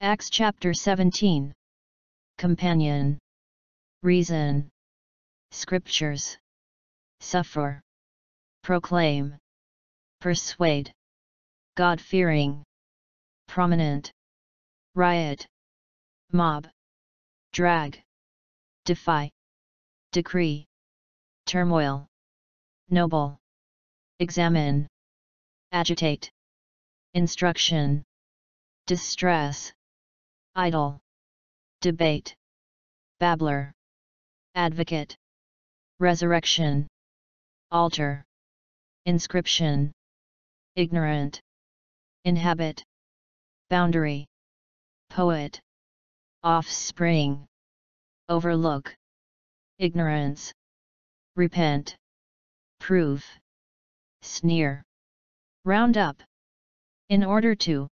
Acts chapter 17. Companion. Reason. Scriptures. Suffer. Proclaim. Persuade. God-fearing. Prominent. Riot. Mob. Drag. Defy. Decree. Turmoil. Noble. Examine. Agitate. Instruction. Distress. Idle. Debate. Babbler. Advocate. Resurrection. Altar. Inscription. Ignorant. Inhabit. Boundary. Poet. Offspring. Overlook. Ignorance. Repent. Prove. Sneer. Round up. In order to.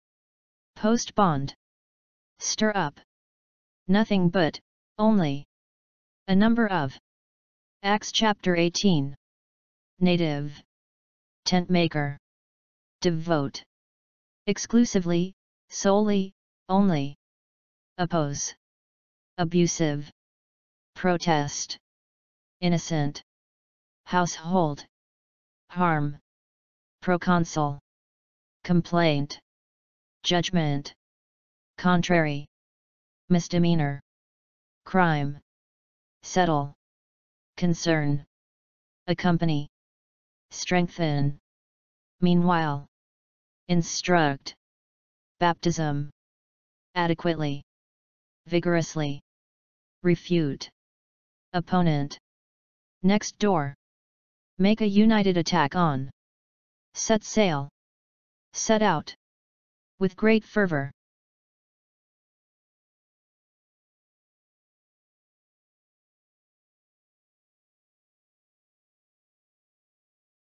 Post bond. Stir up. Nothing but, only. A number of. Acts chapter 18. Native. Tent maker. Devote. Exclusively, solely, only. Oppose. Abusive. Protest. Innocent. Household. Harm. Proconsul. Complaint. Judgment. Contrary. Misdemeanor. Crime. Settle. Concern. Accompany. Strengthen. Meanwhile. Instruct. Baptism. Adequately. Vigorously. Refute. Opponent. Next door. Make a united attack on. Set sail. Set out. With great fervor.